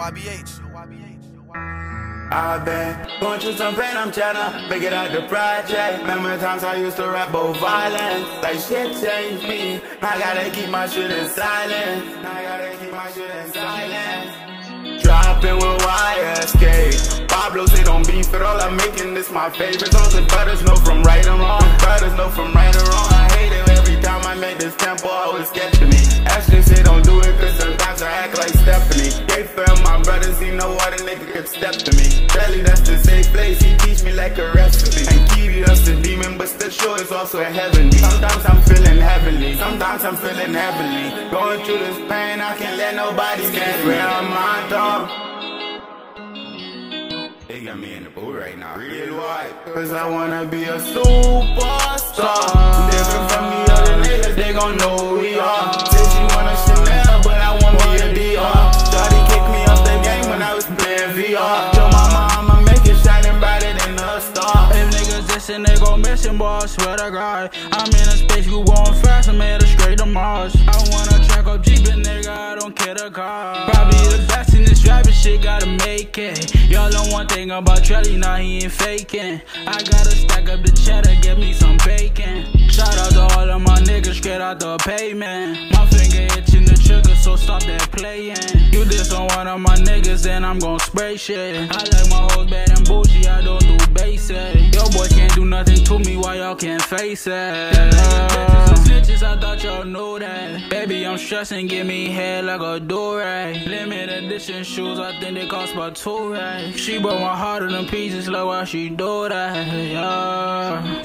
YBH. I've been going through some pain, I'm tryna it out the project. Remember times I used to rap both violence. Like shit changed me. I gotta keep my shit in silence. I gotta keep my shit in silence. Dropping with YSK. Pablo say don't beef at all. I'm making this my favorite song. Cause brothers know from right and wrong. Brothers know from right step to me. Belly, that's the safe place. He teach me like a recipe. And Kyrios the demon, but still sure it's also a heavenly. Sometimes I'm feeling heavenly. Sometimes I'm feeling heavenly. Going through this pain, I can't let nobody get where I'm my dog. They got me in the booth right now. Real white. Cause I wanna be a superstar. Different from the other niggas, they gon' know boy, I swear to God. I'm in a space, you going fast, I'm headed straight to Mars. I wanna track up Jeep, but nigga, I don't care the car. Probably the best in this rapping shit, gotta make it. Y'all know one thing about Trelly, nah, he ain't faking. I gotta stack up the cheddar, get me some bacon. Shout out to all of my niggas straight out the pavement. My finger itching the trigger, so stop that playing. You diss on one of my niggas, then I'm gon' spray shit. I like my hoes bad and bougie, I don't do basic. Nothing to me while y'all can't face it. Snitches, I thought y'all knew that. Baby, I'm stressing, give me head like a do-rag. Limited edition shoes, I think they cost about two racks. She broke my heart in pieces, like why she do that, yeah.